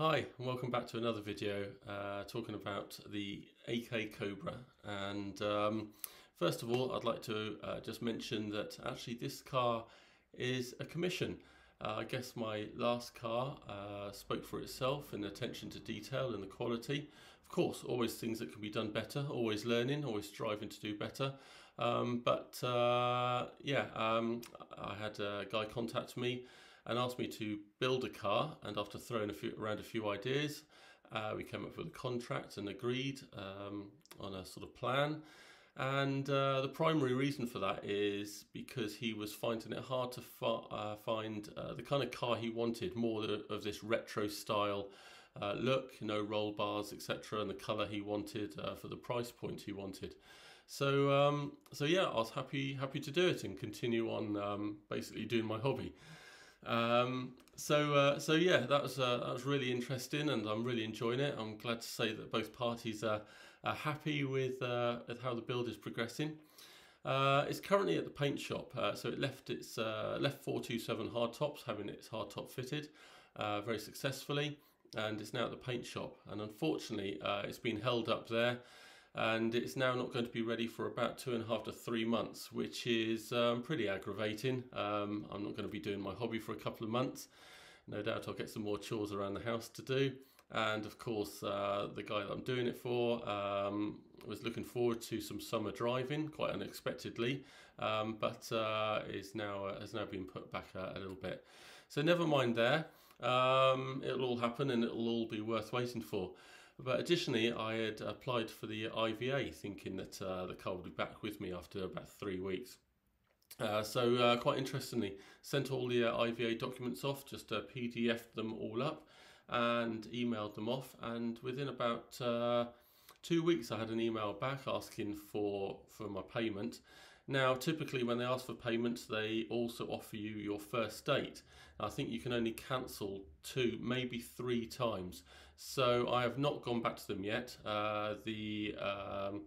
Hi and welcome back to another video uh, talking about the AK Cobra and um, first of all I'd like to uh, just mention that actually this car is a commission. Uh, I guess my last car uh, spoke for itself in attention to detail and the quality. Of course always things that can be done better, always learning, always striving to do better um, but uh, yeah um, I had a guy contact me and asked me to build a car. And after throwing a few, around a few ideas, uh, we came up with a contract and agreed um, on a sort of plan. And uh, the primary reason for that is because he was finding it hard to uh, find uh, the kind of car he wanted, more of this retro style uh, look, no roll bars, etc., and the colour he wanted uh, for the price point he wanted. So, um, so yeah, I was happy happy to do it and continue on um, basically doing my hobby. Um, so uh, so yeah, that was uh, that was really interesting, and I'm really enjoying it. I'm glad to say that both parties are, are happy with uh, with how the build is progressing. Uh, it's currently at the paint shop, uh, so it left its uh, left 427 hardtops, having its hardtop fitted very successfully, and it's now at the paint shop. And unfortunately, it's been held up there and it's now not going to be ready for about two and a half to three months, which is um, pretty aggravating. Um, I'm not going to be doing my hobby for a couple of months. No doubt I'll get some more chores around the house to do. And of course, uh, the guy that I'm doing it for um, was looking forward to some summer driving, quite unexpectedly, um, but uh, is now uh, has now been put back a, a, little bit. So never mind there. Um, it'll all happen, and it'll all be worth waiting for. But additionally, I had applied for the IVA thinking that uh, the car would be back with me after about three weeks. Uh, so uh, quite interestingly, sent all the uh, IVA documents off, just uh, PDFed them all up and emailed them off. And within about uh, two weeks, I had an email back asking for, for my payment. Now, typically when they ask for payment, they also offer you your first date. I think you can only cancel two, maybe three times. So I have not gone back to them yet. Uh, the um,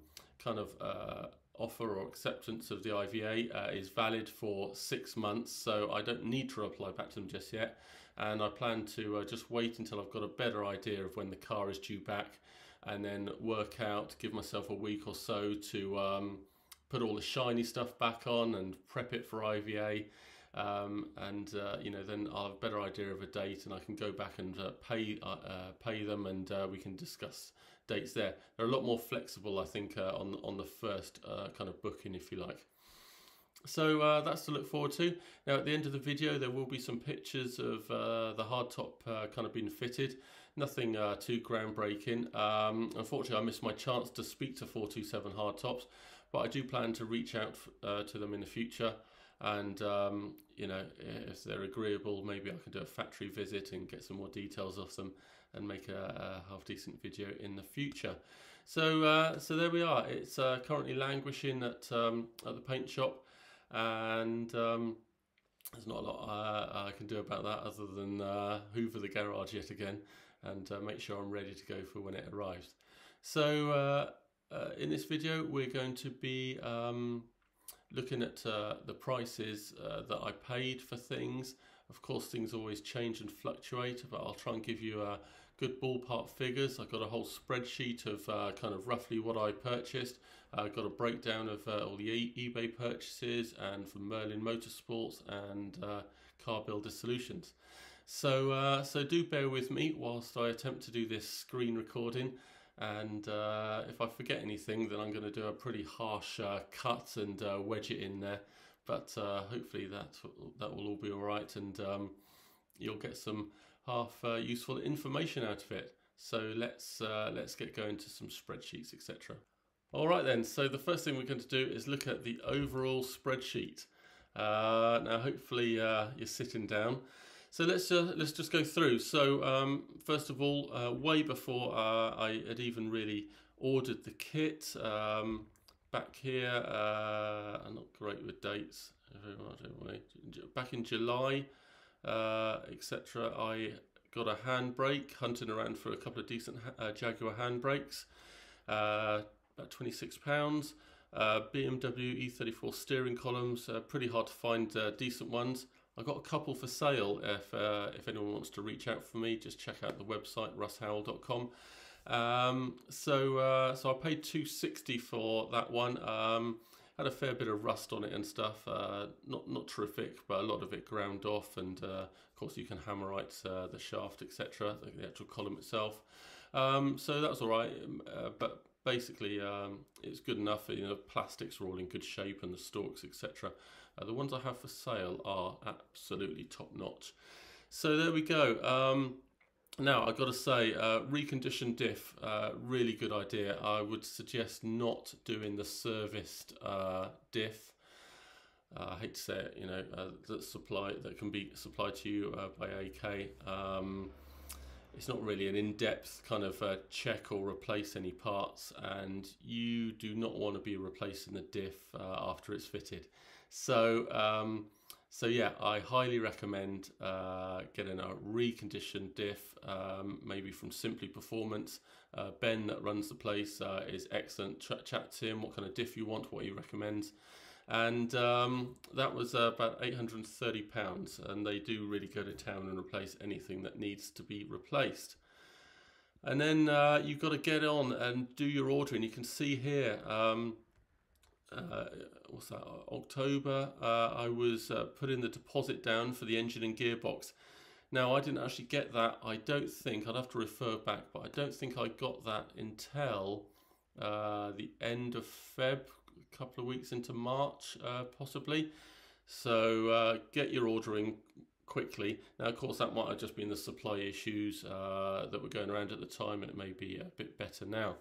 kind of uh, offer or acceptance of the IVA uh, is valid for six months, so I don't need to reply back to them just yet. And I plan to uh, just wait until I've got a better idea of when the car is due back and then work out, give myself a week or so to um, put all the shiny stuff back on and prep it for IVA um, and uh, you know then I'll have a better idea of a date and I can go back and uh, pay uh, uh pay them and uh, we can discuss dates there. They're a lot more flexible, I think, uh, on on the first kind of booking, if you like. So that's to look forward to. Now at the end of the video there will be some pictures of the hardtop kind of being fitted. Nothing too groundbreaking. Um, unfortunately I missed my chance to speak to 427 hardtops but I do plan to reach out to them in the future and um, you know if they're agreeable maybe I can do a factory visit and get some more details of them and make a, a half decent video in the future. So uh, so there we are. It's uh, currently languishing at um, at the paint shop. And um, there's not a lot uh, I can do about that other than uh, hoover the garage yet again and uh, make sure I'm ready to go for when it arrives. So in this video we're going to be um, looking at uh, the prices uh, that I paid for things. Of course, things always change and fluctuate, but I'll try and give you a good ballpark figures. I've got a whole spreadsheet of uh, kind of roughly what I purchased. I've got a breakdown of uh, all the e eBay purchases and from Merlin Motorsports and uh, Car Builder Solutions. So, uh, so do bear with me whilst I attempt to do this screen recording and uh, if I forget anything then I'm going to do a pretty harsh uh, cut and uh, wedge it in there. But uh, hopefully that that will all be alright and um, you'll get some half uh, useful information out of it. So let's uh, let's get going to some spreadsheets etc alright then so the first thing we're going to do is look at the overall spreadsheet. Now hopefully you're sitting down so let's uh, let's just go through. So um, first of all, uh, way before uh, I had even really ordered the kit, um, back here, uh, I'm not great with dates. Back in July, uh, etc. I got a handbrake, hunting around for a couple of decent uh, Jaguar handbrakes, about 26 pounds. BMW E34 steering columns, pretty hard to find decent ones. I've got a couple for sale. If uh, if anyone wants to reach out for me, just check out the website russhowell.com. Um, so uh, so I paid two sixty for that one. Um, had a fair bit of rust on it and stuff. Uh, not not terrific, but a lot of it ground off, and uh, of course you can hammerite uh, the shaft, etc. The, the, actual column itself. Um, so that's all right, um, uh, but basically um, it's good enough. You know, plastics are all in good shape, and the stalks, etc. Uh, the ones I have for sale are absolutely top notch. So there we go. Um, now, I've got to say, uh, reconditioned diff, uh, really good idea. I would suggest not doing the serviced uh, diff. Uh, I hate to say it, you know, uh, that supply that can be supplied to you uh, by AK. Um, it's not really an in-depth kind of check or replace any parts, and you do not want to be replacing the diff after it's fitted. So. Um, so yeah, I highly recommend uh, getting a reconditioned diff, um, maybe from Simply Performance. Uh, ben that runs the place uh, is excellent. Ch chat to him, what kind of diff you want, what he recommends. And um, that was uh, about 830 pounds, and they do really go to town and replace anything that needs to be replaced. And then uh, you've got to get on and do your ordering. You can see here. Um, uh, what's that October uh, I was uh, putting the deposit down for the engine and gearbox. Now I didn't actually get that I don't think I'd have to refer back but I don't think I got that until uh, the end of Feb a couple of weeks into March uh, possibly. So uh, get your ordering quickly. Now of course that might have just been the supply issues that were going around at the time and it may be a bit better now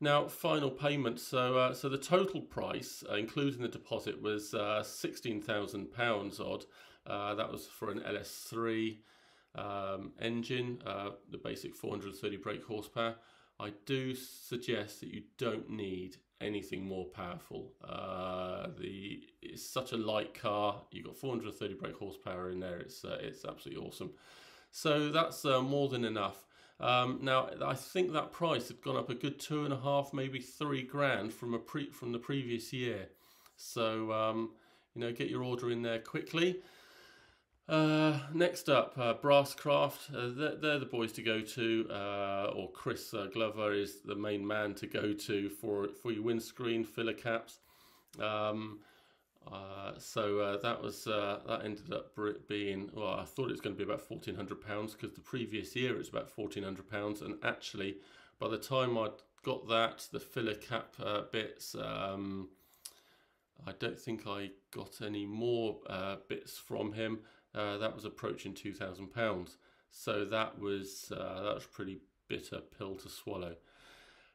now, final payment. So, uh, so the total price, uh, including the deposit, was uh, sixteen thousand pounds odd. Uh, that was for an LS3 um, engine, uh, the basic 430 brake horsepower. I do suggest that you don't need anything more powerful. Uh, the it's such a light car. You've got 430 brake horsepower in there. It's it's absolutely awesome. So that's more than enough. Um, now, I think that price had gone up a good two and a half, maybe three grand from a pre from the previous year. So, um, you know, get your order in there quickly. Uh, next up, uh, Brasscraft. Uh, they're, they're, the boys to go to, uh, or Chris uh, Glover is the main man to go to for for your windscreen filler caps. Um, uh, so uh, that was uh, that ended up being well. I thought it was going to be about fourteen hundred pounds because the previous year it was about fourteen hundred pounds, and actually by the time I got that, the filler cap uh, bits, um, I don't think I got any more uh, bits from him. that was approaching two thousand pounds, so that was that was a pretty bitter pill to swallow.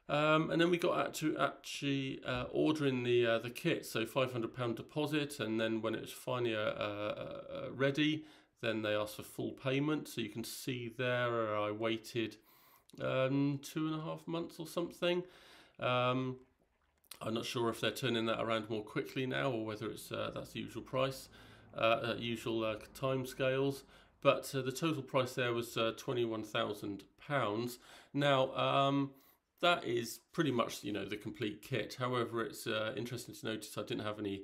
Um, and then we got to actually uh, ordering the uh, the kit, so five hundred pound deposit, and then when it was finally uh, uh, uh, ready, then they asked for full payment. So you can see there, I waited um, two and a half months or something. Um, I'm not sure if they're turning that around more quickly now, or whether it's uh, that's the usual price, usual time scales. But the total price there was thousand pounds. Now. Um, that is pretty much you know the complete kit. However, it's uh, interesting to notice I didn't have any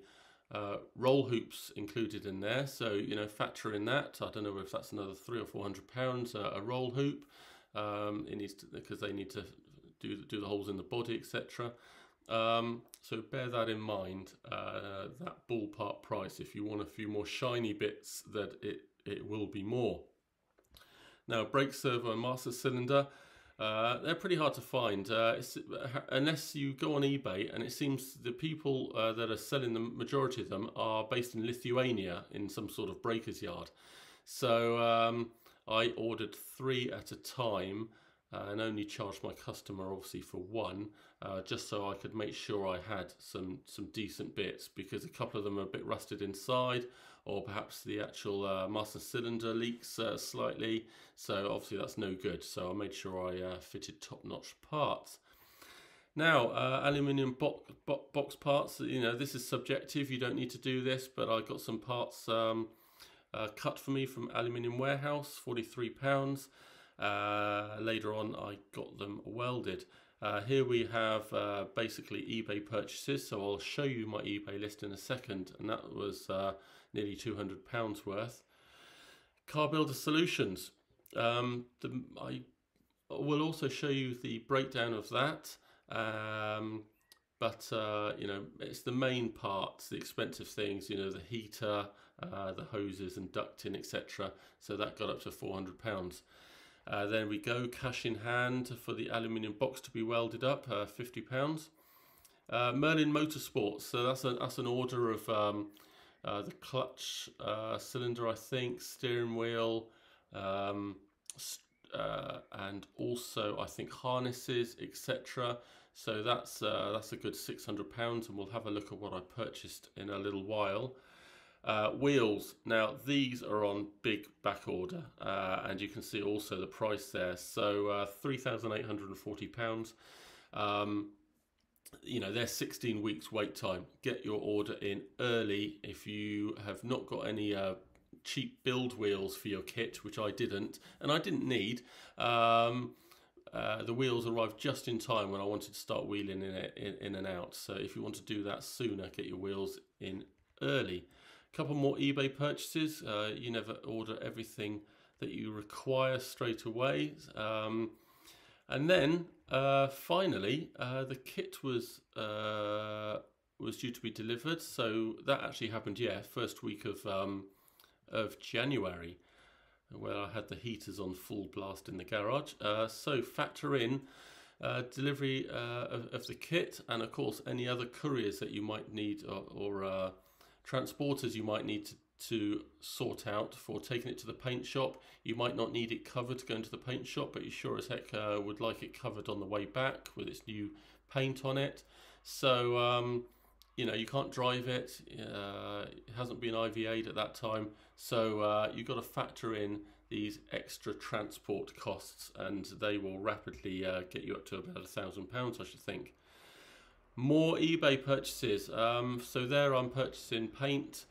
uh, roll hoops included in there. So you know factor in that. I don't know if that's another three or four hundred pounds uh, a roll hoop. Um, it needs because they need to do do the holes in the body, etc. Um, so bear that in mind. Uh, that ballpark price. If you want a few more shiny bits, that it it will be more. Now brake servo and master cylinder. Uh, they're pretty hard to find uh, unless you go on eBay, and it seems the people uh, that are selling the majority of them are based in Lithuania in some sort of breaker's yard. So um, I ordered three at a time uh, and only charged my customer obviously for one, uh, just so I could make sure I had some some decent bits because a couple of them are a bit rusted inside or perhaps the actual uh, master cylinder leaks uh, slightly. So obviously that's no good. So I made sure I uh, fitted top-notch parts. Now, uh, aluminium bo bo box parts, you know, this is subjective. You don't need to do this, but I got some parts um, uh, cut for me from Aluminium Warehouse, £43. Uh, later on, I got them welded. Uh, here we have uh, basically eBay purchases, so I'll show you my eBay list in a second, and that was uh, nearly £200 worth. Car Builder Solutions. Um, the, I will also show you the breakdown of that, um, but uh, you know it's the main parts, the expensive things, you know the heater, uh, the hoses and ducting, etc. So that got up to £400. Uh, then we go cash in hand for the aluminium box to be welded up, uh, £50. Uh, Merlin Motorsports, so that's, a, that's an order of um, uh, the clutch uh, cylinder, I think, steering wheel, um, uh, and also I think harnesses, etc. So that's that's a good £600 and we'll have a look at what I purchased in a little while. Uh, wheels, now these are on big back order uh, and you can see also the price there. So uh, £3,840. Um, you know, they're 16 weeks wait time. Get your order in early if you have not got any uh, cheap build wheels for your kit, which I didn't, and I didn't need. Um, uh, the wheels arrived just in time when I wanted to start wheeling in, in, in and out. So if you want to do that sooner, get your wheels in early couple more eBay purchases. Uh, you never order everything that you require straight away. Um, and then uh, finally, uh, the kit was uh, was due to be delivered. So that actually happened, yeah, first week of um, of January, where I had the heaters on full blast in the garage. Uh, so factor in. Uh, delivery uh, of, of, the kit and of course any other couriers that you might need or, or transporters you might need to, to sort out for taking it to the paint shop. You might not need it covered to the paint shop, but you sure as heck uh, would like it covered on the way back with its new paint on it. So, um, you know, you can't drive it. Uh, it hasn't been IVA'd at that time. So uh, you've got to factor in these extra transport costs and they will rapidly uh, get you up to about a thousand pounds, I should think. More eBay purchases. Um, so there I'm purchasing paint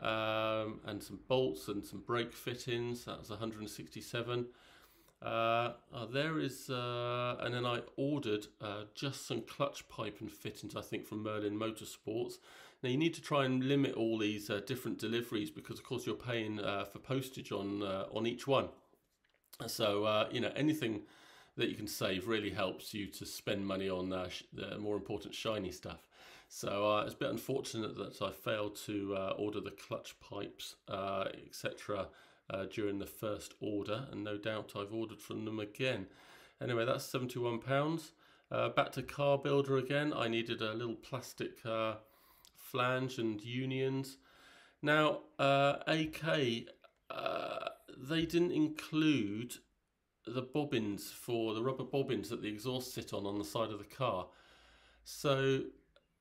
um, and some bolts and some brake fittings. That was 167. Uh, uh, there is, uh, and then I ordered uh, just some clutch pipe and fittings, I think, from Merlin Motorsports. Now you need to try and limit all these uh, different deliveries because, of course, you're paying uh, for postage on on each one. So you know anything that you can save really helps you to spend money on uh, the more important shiny stuff. So uh, it's a bit unfortunate that I failed to uh, order the clutch pipes, uh, etc. Uh, during the first order, and no doubt I've ordered from them again. Anyway, that's £71. Uh, back to car builder again. I needed a little plastic flange and unions. Now, AK, they didn't include the bobbins for the rubber bobbins that the exhaust sit on on the side of the car. So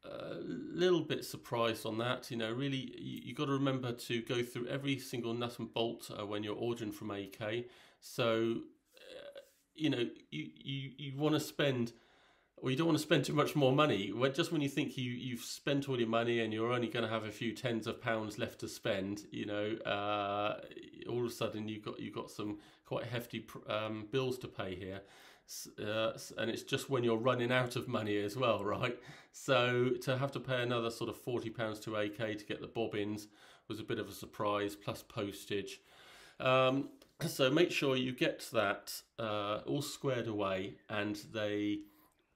a little bit surprised on that. You know, really, you, got to remember to go through every single nut and bolt uh, when you're ordering from AK. So, uh, you know, you, you, you want to spend or you don't want to spend too much more money. Just when you think you, you've spent all your money and you're only going to have a few tens of pounds left to spend, you know, uh, all of a sudden you've got, you've got some quite hefty um, bills to pay here. Uh, and it's just when you're running out of money as well, right? So to have to pay another sort of £40 to AK to get the bobbins was a bit of a surprise, plus postage. Um, so make sure you get that uh, all squared away and they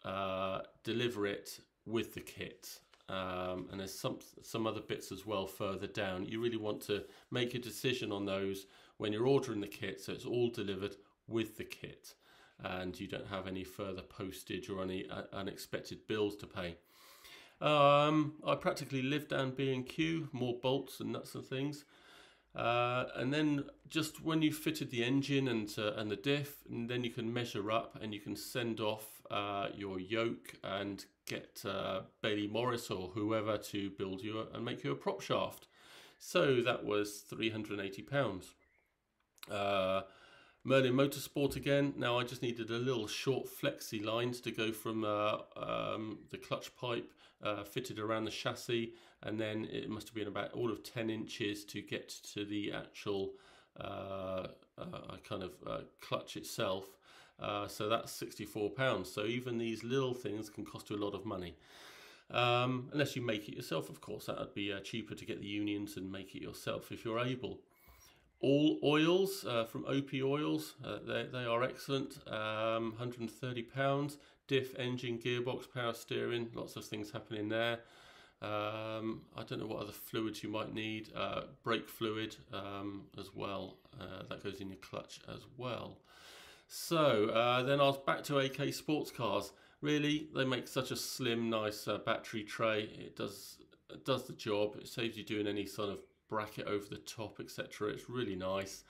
uh, deliver it with the kit. Um, and there's some some other bits as well further down. You really want to make a decision on those when you're ordering the kit, so it's all delivered with the kit, and you don't have any further postage or any uh, unexpected bills to pay. Um, I practically live down B&Q, more bolts and nuts and things. Uh, and then just when you fitted the engine and, uh, and the diff, and then you can measure up and you can send off uh, your yoke and get uh, Bailey Morris or whoever to build you a, and make you a prop shaft. So that was £380. Uh, Merlin Motorsport again. Now I just needed a little short flexi lines to go from uh, um, the clutch pipe uh, fitted around the chassis and then it must have been about all of 10 inches to get to the actual uh, uh kind of uh, clutch itself Uh, so that's £64. So even these little things can cost you a lot of money. Um, unless you make it yourself, of course, that would be cheaper to get the unions and make it yourself if you're able. All oils uh, from Opie Oils, uh, they, they are excellent. Um, £130. Diff, engine, gearbox, power steering, lots of things happening there. Um, I don't know what other fluids you might need. Uh, brake fluid um, as well. Uh, that goes in your clutch as well. So uh, then I was back to AK Sports Cars. Really, they make such a slim, nice uh, battery tray. It does it does the job. It saves you doing any sort of bracket over the top, etc. It's really nice.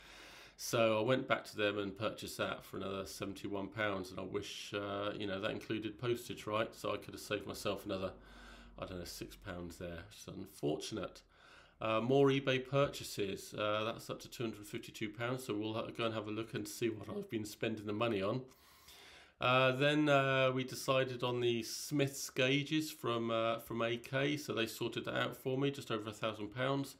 So I went back to them and purchased that for another seventy-one pounds, and I wish uh, you know that included postage, right? So I could have saved myself another, I don't know, six pounds there. It's unfortunate. Uh, more eBay purchases. Uh, that's up to two hundred fifty-two pounds. So we'll go and have a look and see what I've been spending the money on. Uh, then uh, we decided on the Smiths gauges from uh, from AK, so they sorted that out for me, just over a thousand pounds.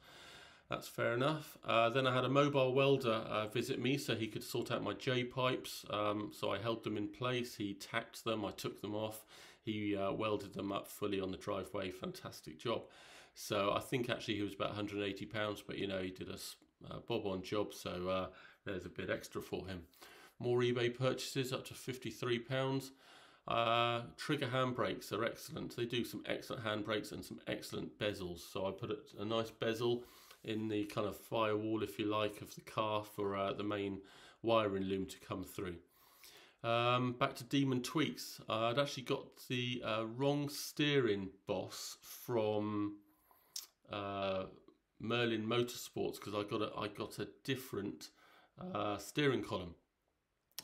That's fair enough. Uh, then I had a mobile welder uh, visit me so he could sort out my J pipes. Um, so I held them in place. He tacked them. I took them off. He uh, welded them up fully on the driveway. Fantastic job. So I think actually he was about 180 pounds, but you know he did a bob on job. So there's a bit extra for him. More eBay purchases up to 53 pounds. Uh, trigger handbrakes are excellent. They do some excellent handbrakes and some excellent bezels. So I put a nice bezel in the kind of firewall, if you like, of the car for uh, the main wiring loom to come through. Um, back to Demon Tweaks. I'd actually got the uh, wrong steering boss from uh, Merlin Motorsports because I got a I got a different uh, steering column.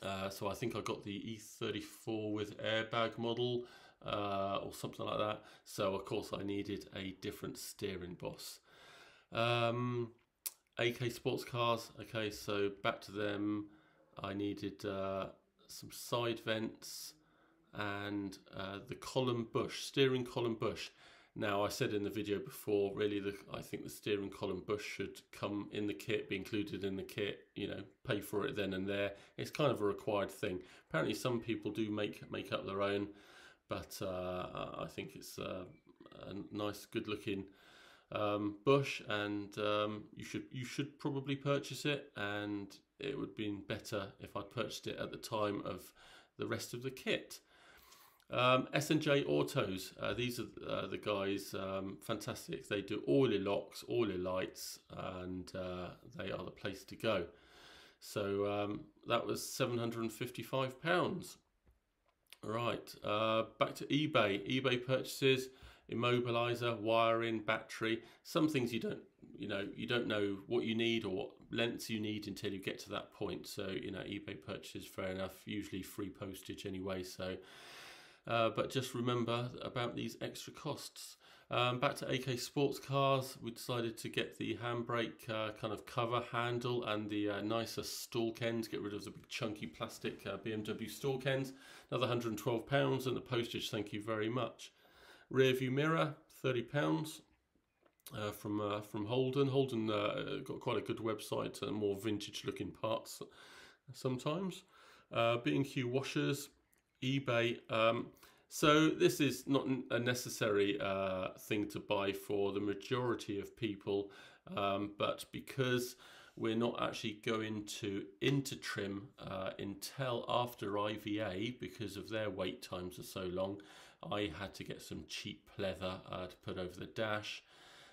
Uh, so I think I got the E34 with airbag model or something like that. So of course I needed a different steering boss. Um, AK sports cars. Okay, so back to them. I needed uh, some side vents and uh, the column bush, steering column bush. Now, I said in the video before, really, the, I think the steering column bush should come in the kit, be included in the kit, you know, pay for it then and there. It's kind of a required thing. Apparently, some people do make, make up their own, but uh, I think it's uh, a nice, good looking um, bush, and um, you should you should probably purchase it. And it would have been better if I purchased it at the time of the rest of the kit. Um, S&J Autos, uh, these are uh, the guys, um, fantastic. They do all your locks, all your lights, and uh, they are the place to go. So um, that was £755. Right, uh, back to eBay. eBay purchases immobilizer, wiring, battery. Some things you don't, you know, you don't know what you need or what lengths you need until you get to that point. So, you know, eBay purchases, fair enough, usually free postage anyway. So, uh, but just remember about these extra costs. Um, back to AK Sports Cars, we decided to get the handbrake uh, kind of cover handle and the uh, nicer stalk ends, get rid of the big chunky plastic uh, BMW stalk ends. Another £112 and the postage, thank you very much. Rear view mirror, thirty pounds. Uh, from uh, from Holden. Holden uh, got quite a good website and more vintage looking parts sometimes. Uh, B&Q washers, eBay. Um, so this is not a necessary uh, thing to buy for the majority of people, um, but because we're not actually going to Intertrim uh, until after IVA because of their wait times are so long. I had to get some cheap leather uh, to put over the dash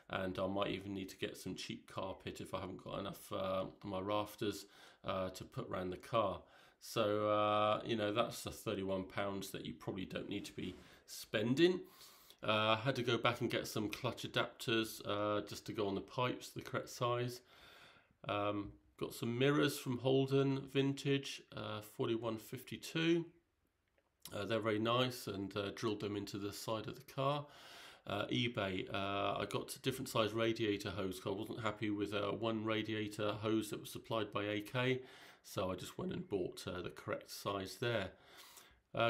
and I might even need to get some cheap carpet if I haven't got enough uh, my rafters uh, to put around the car. So, uh, you know, that's the £31 that you probably don't need to be spending. Uh, I had to go back and get some clutch adapters uh, just to go on the pipes, the correct size. Um, got some mirrors from Holden Vintage, uh, 4152. Uh, they're very nice and uh, drilled them into the side of the car. Uh, eBay, uh, I got different size radiator hose because I wasn't happy with uh, one radiator hose that was supplied by AK, so I just went and bought uh, the correct size there.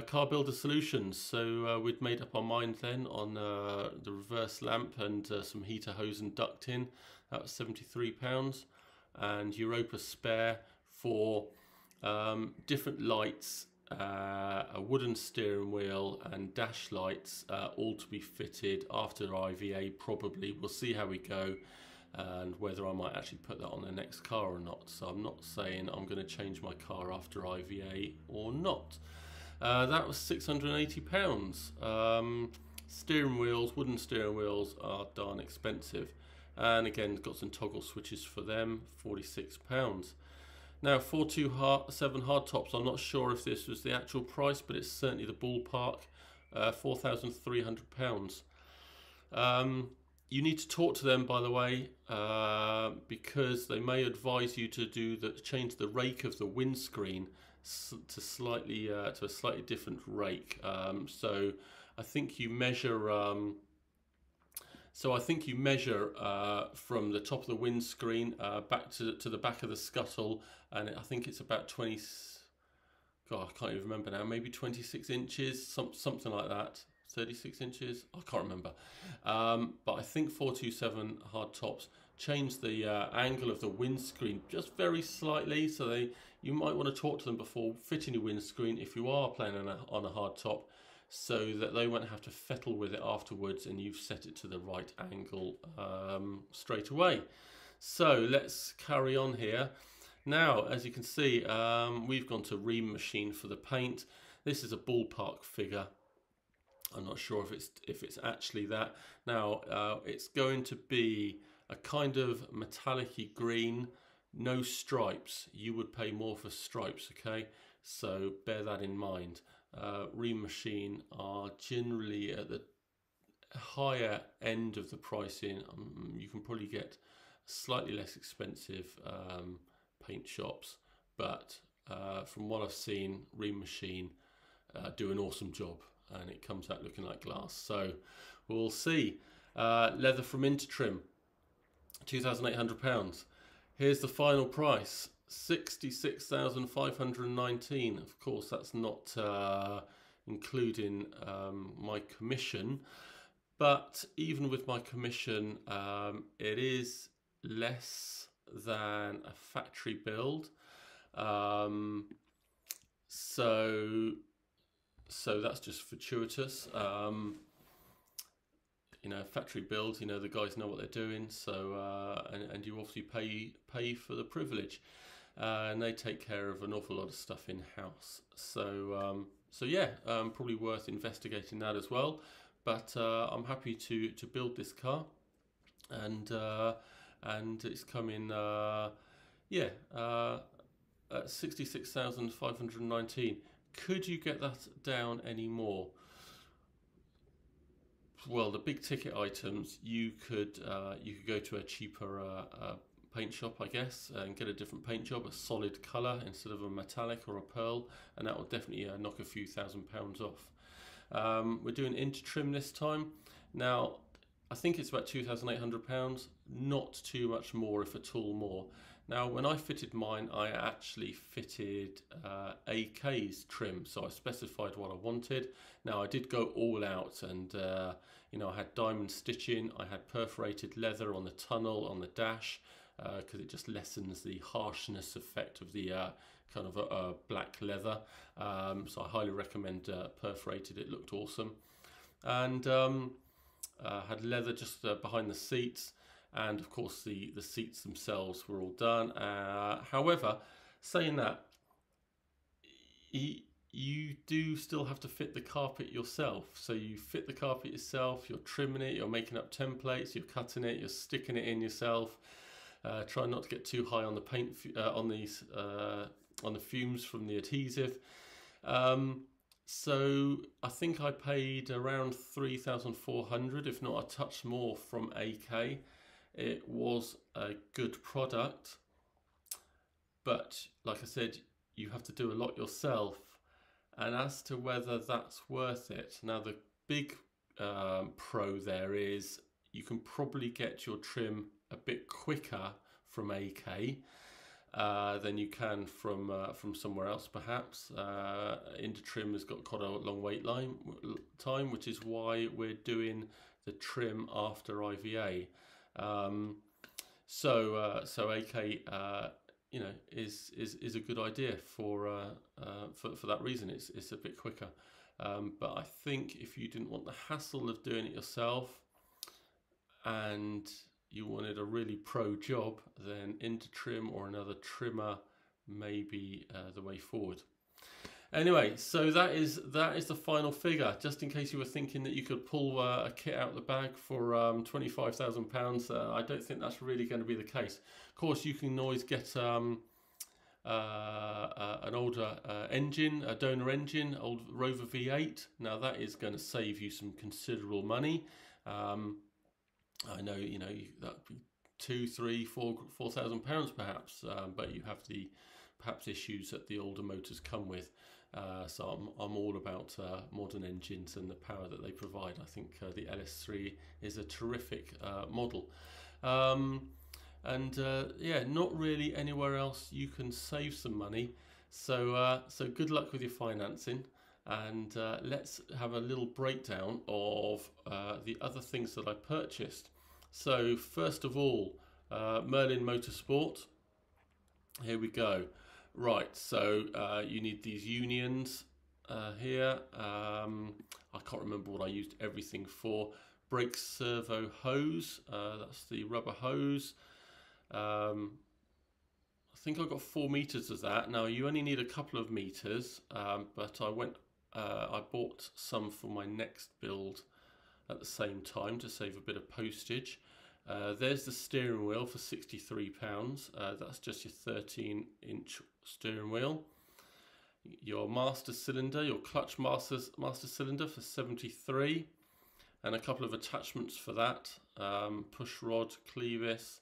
car builder solutions, so we'd made up our mind then on the reverse lamp and some heater hose and ducting. That was £73 and Europa spare for um, different lights uh, a wooden steering wheel and dash lights, uh, all to be fitted after IVA. Probably we'll see how we go and whether I might actually put that on the next car or not. So I'm not saying I'm going to change my car after IVA or not. Uh, that was 680 pounds. Um, steering wheels, wooden steering wheels are darn expensive. And again, got some toggle switches for them, 46 pounds. Now, 427 hard tops, I'm not sure if this was the actual price, but it's certainly the ballpark, uh, £4,300. Um, you need to talk to them, by the way, uh, because they may advise you to do the change the rake of the windscreen to slightly uh, to a slightly different rake. Um, so I think you measure. Um, so I think you measure uh, from the top of the windscreen uh, back to to the back of the scuttle, and I think it's about twenty. God, I can't even remember now. Maybe twenty six inches, some something like that. 36 inches. I can't remember. Um, but I think 427 hard tops change the uh, angle of the windscreen just very slightly. So they, you might want to talk to them before fitting your windscreen if you are playing on a, on a hard top so that they won't have to fettle with it afterwards and you've set it to the right angle um, straight away. So let's carry on here. Now, as you can see, um, we've gone to Rheem Machine for the paint. This is a ballpark figure I'm not sure if it's if it's actually that. Now uh, it's going to be a kind of metallic green, no stripes. You would pay more for stripes, okay? So bear that in mind. Uh, Rheem Machine are generally at the higher end of the pricing. Um, you can probably get slightly less expensive um, paint shops, but uh, from what I've seen, Rheem Machine uh, do an awesome job and it comes out looking like glass. So we'll see. Uh, leather from Intertrim, £2,800. Here's the final price, 66519 Of course, that's not uh, including um, my commission, but even with my commission, um, it is less than a factory build. Um, so so that's just fortuitous. Um, you know, factory build. You know, the guys know what they're doing. So, uh, and and you obviously pay pay for the privilege, uh, and they take care of an awful lot of stuff in house. So, um, so yeah, um, probably worth investigating that as well. But uh, I'm happy to to build this car, and uh, and it's coming. Uh, yeah, uh, at sixty six thousand five hundred nineteen could you get that down any more? Well, the big ticket items, you could uh, you could go to a cheaper uh, uh, paint shop, I guess, and get a different paint job, a solid colour instead of a metallic or a pearl, and that will definitely uh, knock a few thousand pounds off. Um, we're doing Intertrim this time. Now, I think it's about £2,800, not too much more, if at all more. Now, when I fitted mine, I actually fitted uh, AK's trim, so I specified what I wanted. Now, I did go all out, and uh, you know, I had diamond stitching, I had perforated leather on the tunnel, on the dash, because uh, it just lessens the harshness effect of the uh, kind of a black leather. Um, so I highly recommend uh, perforated. It looked awesome, and um, had leather just uh, behind the seats and of course the, the seats themselves were all done. Uh, however, saying that, you do still have to fit the carpet yourself. So you fit the carpet yourself, you're trimming it, you're making up templates, you're cutting it, you're sticking it in yourself. Uh, try not to get too high on the paint uh, on these uh, on the fumes from the adhesive. Um, so I think I paid around three thousand four hundred, if not a touch more, from AK. It was a good product, but like I said, you have to do a lot yourself. And as to whether that's worth it, now the big um, pro there is you can probably get your trim a bit quicker from AK uh, than you can from uh, from somewhere else. Perhaps uh, Intertrim has got quite a long wait line time, which is why we're doing the trim after IVA. Um, so uh, so AK, uh, you know is is, is a good idea for uh, uh, for for that reason. It's it's a bit quicker. Um, but I think if you didn't want the hassle of doing it yourself, and you wanted a really pro job, then Intertrim or another trimmer may be uh, the way forward. Anyway, so that is that is the final figure. Just in case you were thinking that you could pull uh, a kit out the bag for um, twenty five thousand uh, pounds, I don't think that's really going to be the case. Of course, you can always get um, uh, uh an older uh, engine, a donor engine, old Rover V8. Now that is going to save you some considerable money. Um, I know you know that two, three, four, four thousand pounds perhaps, um, but you have the perhaps issues that the older motors come with. Uh, so I'm, I'm all about uh, modern engines and the power that they provide. I think uh, the LS3 is a terrific uh, model. Um, and uh, yeah, not really anywhere else you can save some money. So, uh, so good luck with your financing. And let's have a little breakdown of the other things that I purchased. So first of all, Merlin Motorsport. Here we go. Right, so uh, you need these unions uh, here. Um, I can't remember what I used everything for. Brake servo hose, uh, that's the rubber hose. Um, I think I got four meters of that. Now you only need a couple of meters, um, but I went, uh, I bought some for my next build at the same time to save a bit of postage. Uh, there's the steering wheel for £63. Uh, that's just your 13 inch steering wheel. Your master cylinder, your clutch master, master cylinder for 73 and a couple of attachments for that. Um, push rod, clevis.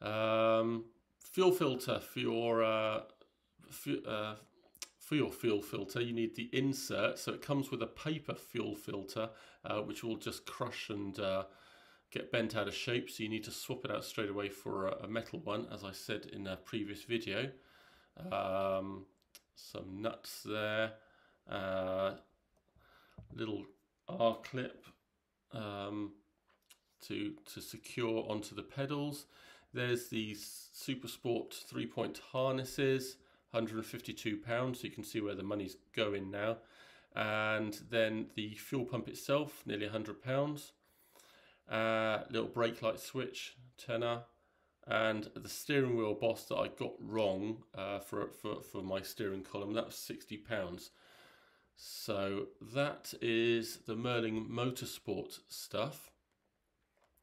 Um, fuel filter for your uh, uh, for your fuel filter you need the insert so it comes with a paper fuel filter uh, which will just crush and uh, get bent out of shape so you need to swap it out straight away for a, a metal one as I said in a previous video. Um, some nuts there uh, little R clip um, to to secure onto the pedals. There's these Super Sport three point harnesses 152 pounds so you can see where the money's going now. And then the fuel pump itself nearly 100 pounds uh, little brake light switch, tenner, and the steering wheel boss that I got wrong uh, for, for, for my steering column, that was £60. So that is the Merlin Motorsport stuff.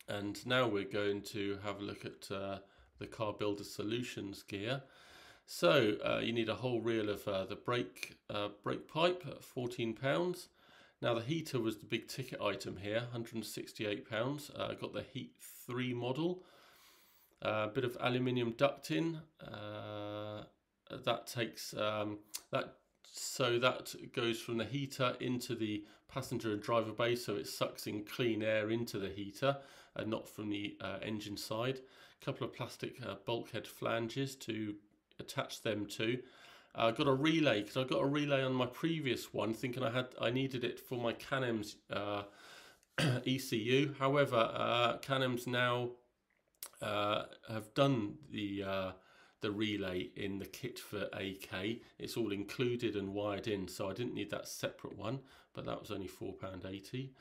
And now we're going to have a look at uh, the Car Builder Solutions gear. So uh, you need a whole reel of uh, the brake uh, brake pipe at £14. Now the heater was the big ticket item here, £168. Uh, I got the Heat 3 model. A uh, bit of aluminium ducting. Uh, that takes um, that so that goes from the heater into the passenger and driver bay, so it sucks in clean air into the heater and not from the uh, engine side. A couple of plastic uh, bulkhead flanges to attach them to. I got a relay because I got a relay on my previous one, thinking I had I needed it for my Canems uh, ECU. However, uh, Canems now uh, have done the uh, the relay in the kit for AK. It's all included and wired in, so I didn't need that separate one. But that was only four pound eighty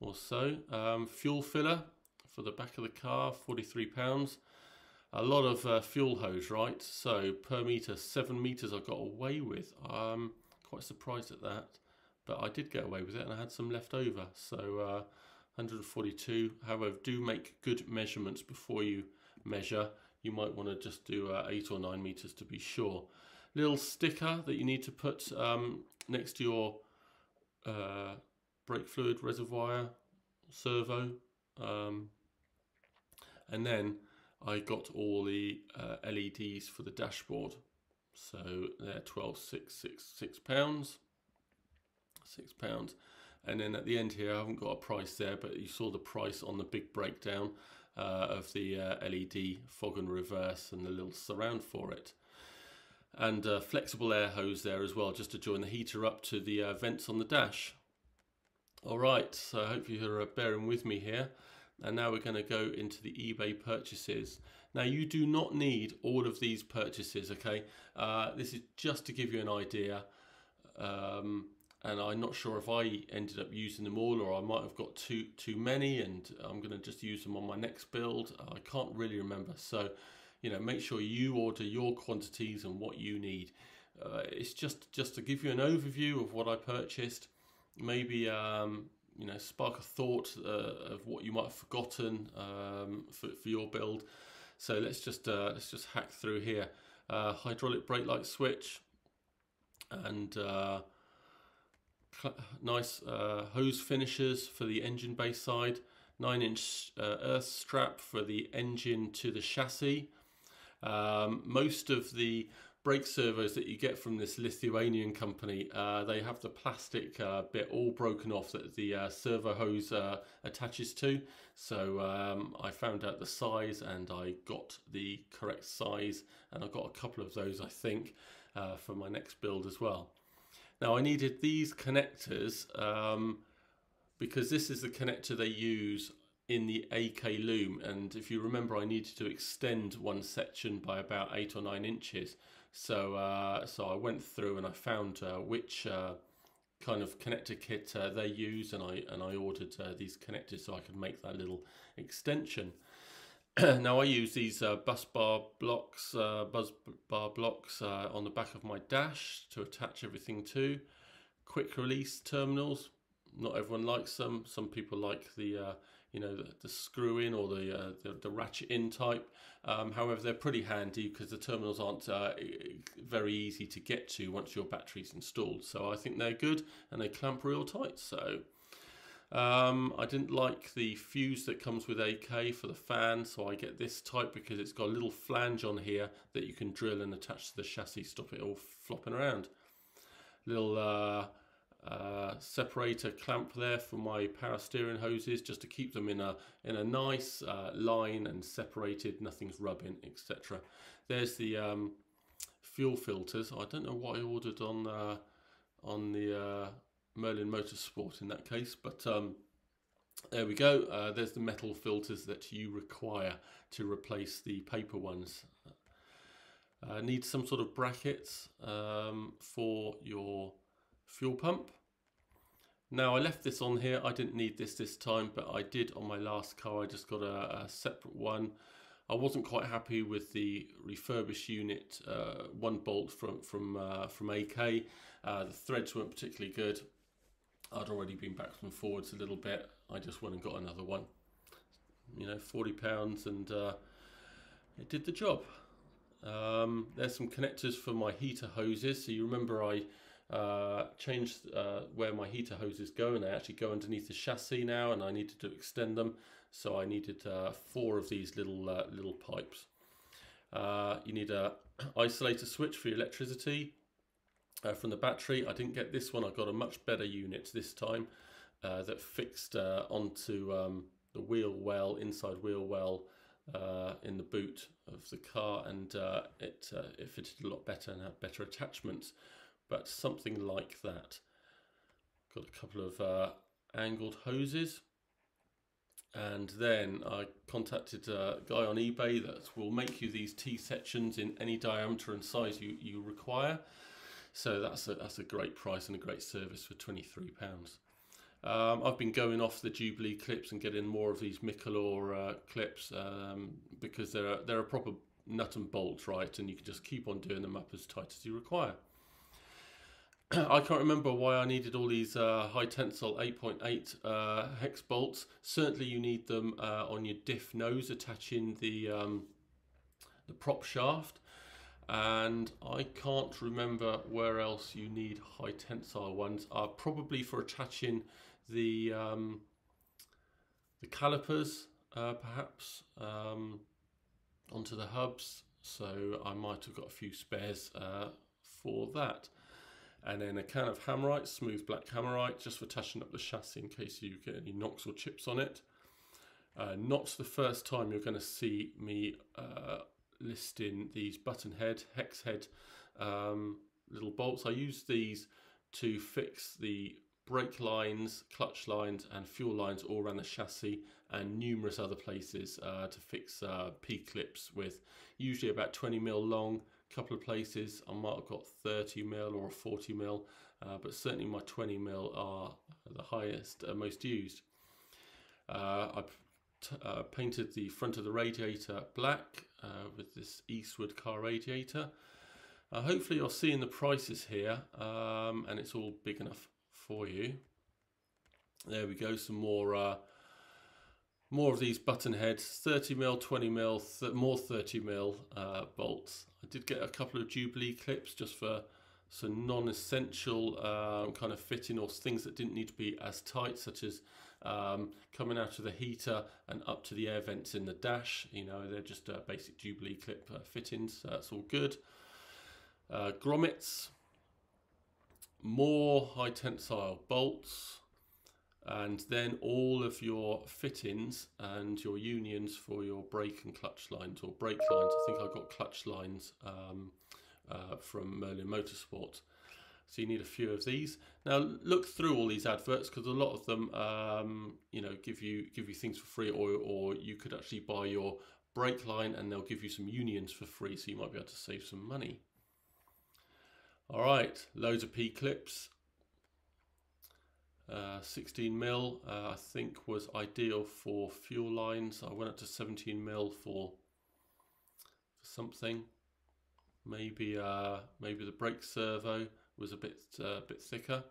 or so. Um, fuel filler for the back of the car, forty three pounds a lot of uh, fuel hose, right? So per meter, seven meters I got away with. I'm quite surprised at that, but I did get away with it and I had some left over. So uh, 142. However, do make good measurements before you measure. You might want to just do uh, eight or nine meters to be sure. Little sticker that you need to put um, next to your uh, brake fluid reservoir servo. Um, and then I got all the uh, LEDs for the dashboard. So they're 12, six, six, six pounds, six pounds. And then at the end here, I haven't got a price there, but you saw the price on the big breakdown uh, of the uh, LED fog and reverse and the little surround for it. And uh, flexible air hose there as well, just to join the heater up to the uh, vents on the dash. All right, so I hope you're uh, bearing with me here. And now we're going to go into the eBay purchases. Now you do not need all of these purchases, okay? Uh, this is just to give you an idea. Um, and I'm not sure if I ended up using them all or I might have got too too many and I'm going to just use them on my next build. I can't really remember. So, you know, make sure you order your quantities and what you need. Uh, it's just just to give you an overview of what I purchased. Maybe um, you know spark a thought uh, of what you might have forgotten um, for, for your build. So let's just uh, let's just hack through here. Uh, hydraulic brake light switch and uh, nice uh, hose finishers for the engine base side, 9 inch uh, earth strap for the engine to the chassis. Um, most of the brake servos that you get from this Lithuanian company, uh, they have the plastic uh, bit all broken off that the uh, servo hose uh, attaches to. So um, I found out the size and I got the correct size and I got a couple of those I think uh, for my next build as well. Now I needed these connectors um, because this is the connector they use in the AK loom and if you remember I needed to extend one section by about eight or nine inches so uh, so I went through and I found uh, which uh, kind of connector kit uh, they use and I and I ordered uh, these connectors so I could make that little extension now I use these uh, bus bar blocks, bus bar blocks on the back of my dash to attach everything to. Quick release terminals. Not everyone likes them. Some people like the, you know, the, the, screw in or the, uh, the, the ratchet in type. Um, however, they're pretty handy because the terminals aren't uh, very easy to get to once your battery's installed. So I think they're good and they clamp real tight. So um, I didn't like the fuse that comes with AK for the fan, so I get this type because it's got a little flange on here that you can drill and attach to the chassis, stop it all flopping around. Little uh, uh, separator clamp there for my power steering hoses, just to keep them in a in a nice uh, line and separated, nothing's rubbing, etc. There's the um, fuel filters. I don't know what I ordered on uh, on the uh, Merlin Motorsport in that case. But um, there we go. Uh, there's the metal filters that you require to replace the paper ones. Uh, need some sort of brackets um, for your fuel pump. Now I left this on here, I didn't need this this time, but I did on my last car, I just got a, a separate one. I wasn't quite happy with the refurbished unit, uh, one bolt from, from, uh, from AK. Uh, the threads weren't particularly good, I'd already been backwards and forwards a little bit. I just went and got another one. You know, forty pounds, and uh, it did the job. Um, there's some connectors for my heater hoses. So you remember I uh, changed uh, where my heater hoses go, and they actually go underneath the chassis now, and I needed to extend them. So I needed uh, four of these little uh, little pipes. Uh, you need a isolator switch for your electricity uh, from the battery. I didn't get this one. I got a much better unit this time uh, that fixed uh, onto um, the wheel well, inside wheel well uh, in the boot of the car, and uh, it uh, it fitted a lot better and had better attachments. But something like that. Got a couple of angled hoses. And then I contacted a guy on eBay that will make you these T sections in any diameter and size you, you require. So that's a, that's a great price and a great service for £23. Um, I've been going off the Jubilee clips and getting more of these Mikalor uh, clips um, because they're they're a proper nut and bolt, right? And you can just keep on doing them up as tight as you require. I can't remember why I needed all these uh, high tensile 8.8 uh, hex bolts. Certainly you need them uh, on your diff nose attaching the, um, the prop shaft and I can't remember where else you need high tensile ones. Are probably for attaching the um, the calipers, uh, perhaps um, onto the hubs. So I might have got a few spares uh, for that. And then a can of hammerite, smooth black hammerite, just for touching up the chassis in case you get any knocks or chips on it. Uh, not the first time you're going to see me uh, listing these button head, hex head um, little bolts. I use these to fix the brake lines, clutch lines, and fuel lines all around the chassis, and numerous other places uh, to fix uh, P clips with. Usually about 20 mil long. Couple of places I might have got 30 mil or 40 mil, uh, but certainly my 20 mil are the highest, uh, most used. Uh, I've uh, painted the front of the radiator black with this Eastwood car radiator. Uh, hopefully you're seeing the prices here um, and it's all big enough for you. There we go, some more uh, more of these button heads, 30 mil, 20 mil, th more 30 mil uh, bolts. I did get a couple of Jubilee clips just for some non-essential um, kind of fitting or things that didn't need to be as tight, such as um, coming out of the heater and up to the air vents in the dash. You know, they're just uh, basic Jubilee clip uh, fittings, so that's all good uh, grommets, more high tensile bolts, and then all of your fittings and your unions for your brake and clutch lines or brake lines. I think I got clutch lines um, uh, from Merlin Motorsport. So you need a few of these. Now look through all these adverts because a lot of them, um, you know, give you give you things for free, or or you could actually buy your brake line and they'll give you some unions for free, so you might be able to save some money. All right, loads of P clips. Uh, 16 mil, uh, I think was ideal for fuel lines. I went up to 17 mil for, for something. Maybe uh, maybe the brake servo was a bit uh, bit thicker.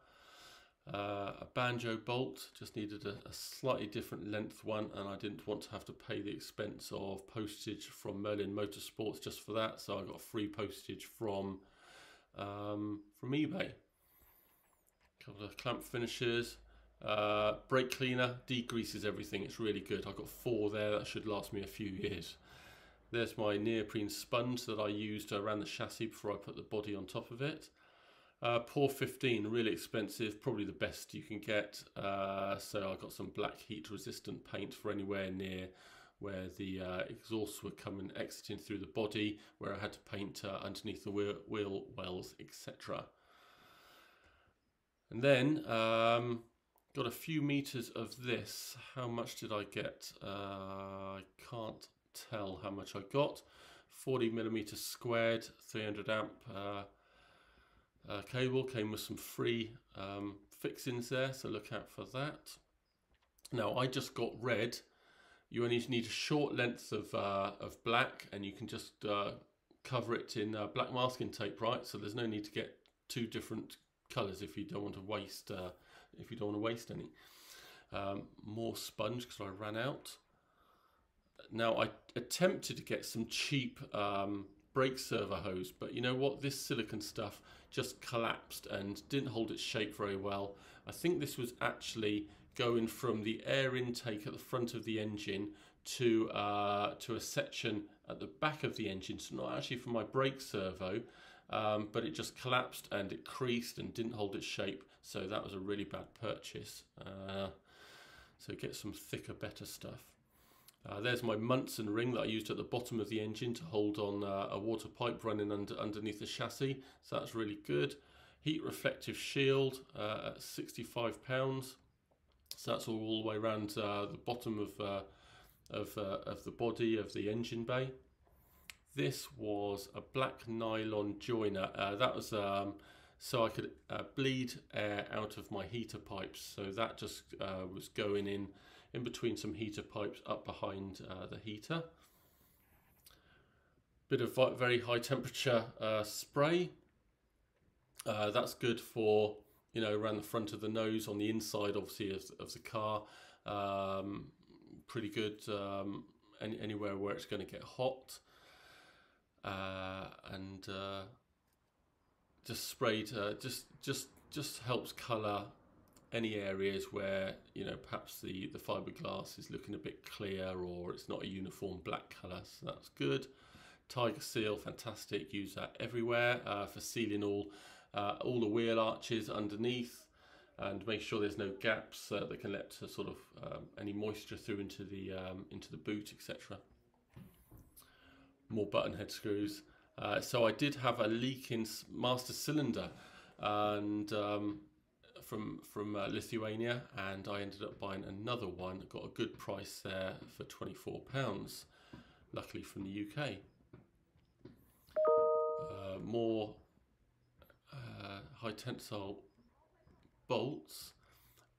Uh, a banjo bolt just needed a, a, slightly different length one, and I didn't want to have to pay the expense of postage from Merlin Motorsports just for that. So I got free postage from um, from eBay. Couple of clamp finishers. Uh, brake cleaner degreases everything. It's really good. I've got four there. That should last me a few years. There's my neoprene sponge that I used around the chassis before I put the body on top of it. Uh, POR 15, really expensive, probably the best you can get. Uh, so I got some black heat resistant paint for anywhere near where the uh, exhausts were coming exiting through the body, where I had to paint uh, underneath the wheel, wheel wells, etc. And then um, got a few meters of this. How much did I get? Uh, I can't tell how much I got. 40 millimeters squared, 300 amp uh, uh, cable came with some free um, fixings there, so look out for that. Now I just got red you only need a short length of, uh, of black and you can just uh, cover it in uh, black masking tape, right? So there's no need to get two different colors if you don't want to waste, uh, if you don't want to waste any. Um, more sponge because I ran out. Now I attempted to get some cheap um, brake servo hose, but you know what? This silicon stuff just collapsed and didn't hold its shape very well. I think this was actually going from the air intake at the front of the engine to uh, to a section at the back of the engine. So not actually from my brake servo, um, but it just collapsed and it creased and didn't hold its shape. So that was a really bad purchase. Uh, so get some thicker, better stuff. Uh, there's my Munsen ring that I used at the bottom of the engine to hold on uh, a water pipe running under, underneath the chassis. So that's really good. Heat reflective shield uh, at 65 pounds. So that's all, all the way around uh, the bottom of, uh, of, of the body of the engine bay. This was a black nylon joiner. Uh, that was um, so I could uh, bleed air out of my heater pipes. So that just uh, was going in in between some heater pipes up behind the heater. Bit of very high temperature spray. that's good for you know, around the front of the nose on the inside, obviously, of, of the car. Um, pretty good um, any, anywhere where it's going to get hot. Uh, and uh, just sprayed, just just just helps colour any areas where you know perhaps the the fiberglass is looking a bit clear or it's not a uniform black colour. So that's good. Tiger Seal, fantastic. Use that everywhere uh, for sealing all uh, all the wheel arches underneath and make sure there's no gaps uh, that can let sort of um, any moisture through into the um, into the boot etc more button head screws uh, so I did have a leak in master cylinder and um, from from uh, Lithuania, and I ended up buying another one. Got a good price there for twenty four pounds. Luckily from the UK. Uh, more uh, high tensile bolts.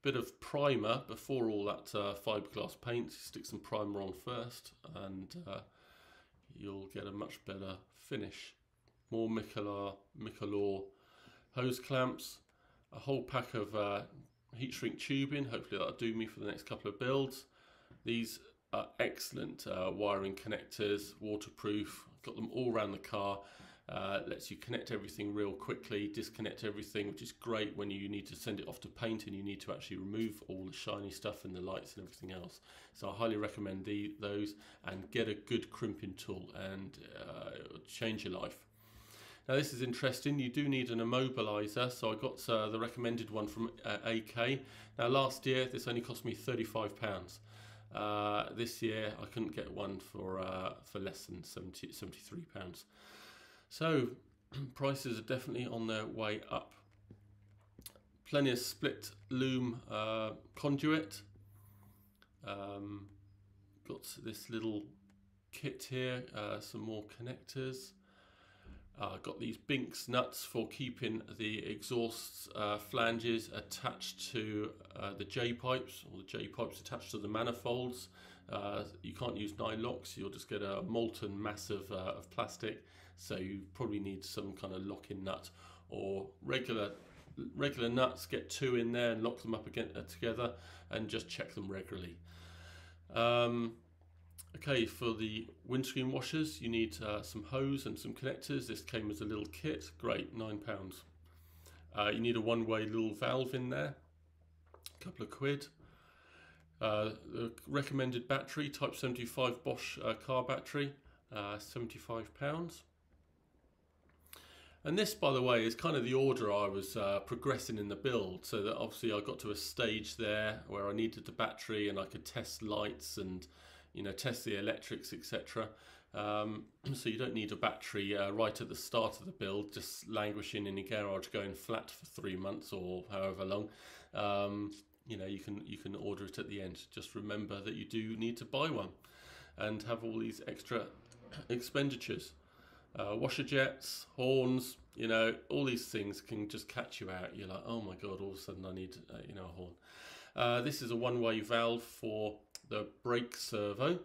Bit of primer before all that uh, fiberglass paint. Stick some primer on first, and uh, you'll get a much better finish. More Mikola, Mikalor hose clamps, a whole pack of uh, heat shrink tubing. Hopefully that'll do me for the next couple of builds. These are excellent uh, wiring connectors, waterproof. Got them all around the car. Uh, lets you connect everything real quickly, disconnect everything, which is great when you need to send it off to paint and you need to actually remove all the shiny stuff and the lights and everything else. So I highly recommend the, those and get a good crimping tool and uh, change your life. Now this is interesting, you do need an immobiliser, so I got uh, the recommended one from uh, AK. Now last year this only cost me £35. Uh, this year I couldn't get one for uh, for less than 70, 73 pounds. So prices are definitely on their way up. Plenty of split loom uh, conduit. Um, got this little kit here, uh, some more connectors. Uh, got these Binx nuts for keeping the exhaust uh, flanges attached to uh, the J-pipes, or the J-pipes attached to the manifolds. Uh, you can't use Nyloc, you'll just get a molten mass of, uh, of plastic, so you probably need some kind of lock-in nut or regular regular nuts, get two in there and lock them up again, uh, together and just check them regularly. Um, Okay, for the windscreen washers, you need uh, some hose and some connectors. This came as a little kit. Great, £9. Uh, you need a one-way little valve in there. A couple of quid. Uh, the recommended battery, Type 75 Bosch uh, car battery, uh, £75. And this, by the way, is kind of the order I was uh, progressing in the build. So that obviously I got to a stage there where I needed the battery and I could test lights and you know, test the electrics, etc. Um, so you don't need a battery uh, right at the start of the build, just languishing in your garage, going flat for three months or however long. Um, you know, you can you can order it at the end. Just remember that you do need to buy one, and have all these extra expenditures. Uh, washer jets, horns, you know, all these things can just catch you out. You're like, oh my god, all of a sudden I need, uh, you know, a horn. Uh, this is a one-way valve for the brake servo.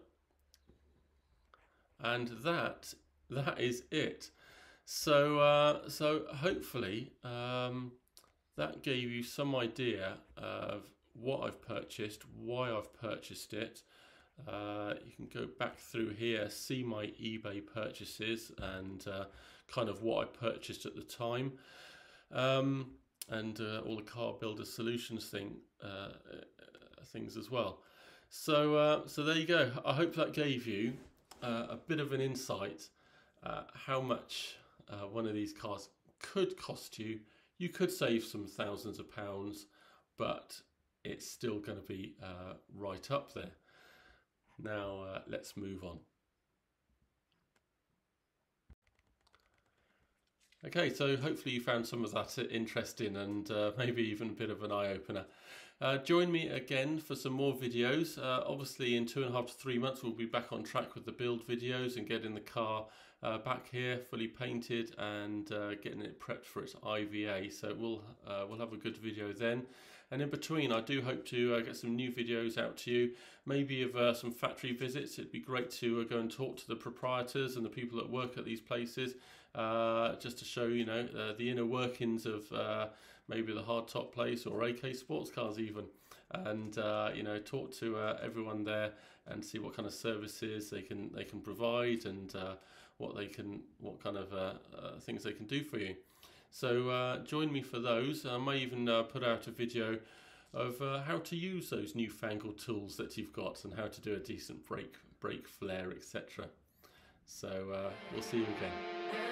And that that is it. So uh, so hopefully um, that gave you some idea of what I've purchased, why I've purchased it. Uh, you can go back through here, see my eBay purchases and uh, kind of what I purchased at the time. Um, and uh, all the car builder solutions thing uh, things as well. So, uh, so there you go. I hope that gave you uh, a bit of an insight how much one of these cars could cost you. You could save some thousands of pounds, but it's still going to be right up there. Now, uh, let's move on. Okay, so hopefully you found some of that interesting and uh, maybe even a bit of an eye-opener. Uh, join me again for some more videos. Uh, obviously in two and a half to three months we'll be back on track with the build videos and getting the car uh, back here fully painted and uh, getting it prepped for its IVA. So we'll, uh, we'll have a good video then. And in between, I do hope to uh, get some new videos out to you, maybe of uh, some factory visits. It'd be great to uh, go and talk to the proprietors and the people that work at these places, uh, just to show, you know, uh, the inner workings of maybe the hardtop place or AK sports cars even. And you know, talk to everyone there and see what kind of services they can they can provide and what they can what kind of things they can do for you. So uh, join me for those. I may even uh, put out a video of uh, how to use those newfangled tools that you've got and how to do a decent brake, brake flare, etc. So uh, we'll see you again.